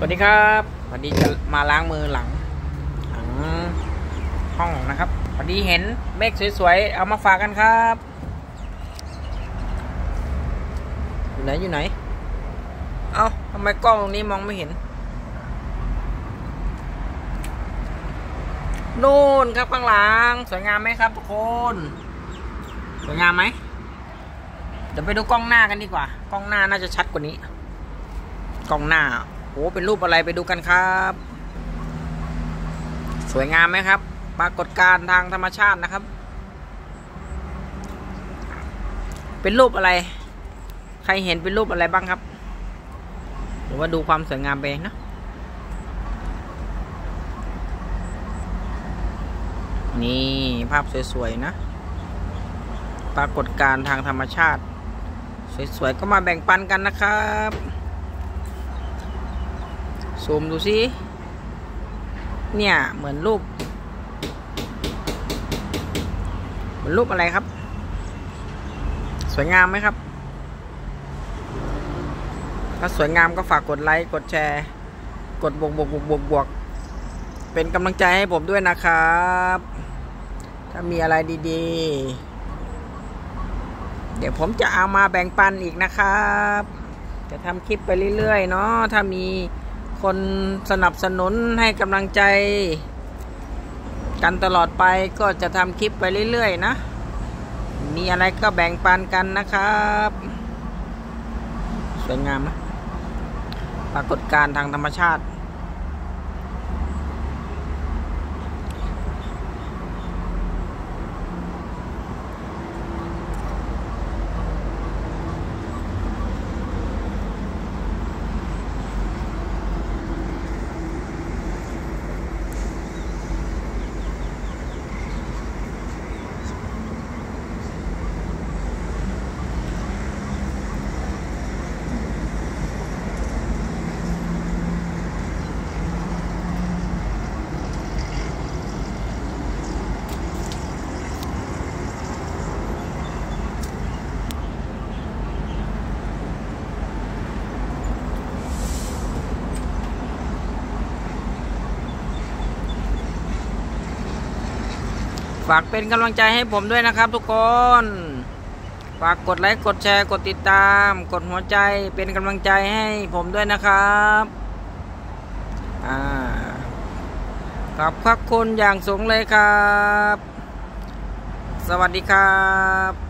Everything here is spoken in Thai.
สวัสดีครับวันนี้จะมาล้างมือหลังหลังห้องนะครับวันนี้เห็นเมฆสวยๆ เอามาฝากกันครับ อยู่ไหนอยู่ไหน เอ้าทำไมกล้องตรงนี้มองไม่เห็นนู่นครับข้างหลัง สวยงามไหมครับทุกคน สวยงามไหมเดี๋ยวไปดูกล้องหน้ากันดีกว่า กล้องหน้าน่าจะชัดกว่านี้ กล้องหน้า โอ้เป็นรูปอะไรไปดูกันครับ สวยงามไหมครับ ปรากฏการณ์ทางธรรมชาตินะครับ เป็นรูปอะไร ใครเห็นเป็นรูปอะไรบ้างครับ หรือว่าดูความสวยงามไปนะนี่ภาพสวยๆนะ ปรากฏการณ์ทางธรรมชาติ สวยๆก็มาแบ่งปันกันนะครับ ซูมดูสิ เนี่ย เหมือนรูป เหมือนรูปอะไรครับ สวยงามไหมครับ ถ้าสวยงามก็ฝากกดไลค์ กดแชร์ กดบวกบวกบวกบวกบวก เป็นกำลังใจให้ผมด้วยนะครับ ถ้ามีอะไรดีๆ เดี๋ยวผมจะเอามาแบ่งปันอีกนะครับจะทำคลิปไปเรื่อยๆ เนาะถ้ามี คนสนับสนุนให้กำลังใจ กันตลอดไปก็จะทำคลิปไปเรื่อยๆนะ มีอะไรก็แบ่งปันกันนะครับ สวยงามนะปรากฏการณ์ทางธรรมชาติ ฝากเป็นกำลังใจให้ผมด้วยนะครับทุกคน ฝากกดไลค์กดแชร์กดติดตาม กดหัวใจเป็นกำลังใจให้ผมด้วยนะครับอ่าขอบพระคุณอย่างสูงเลยครับ สวัสดีครับ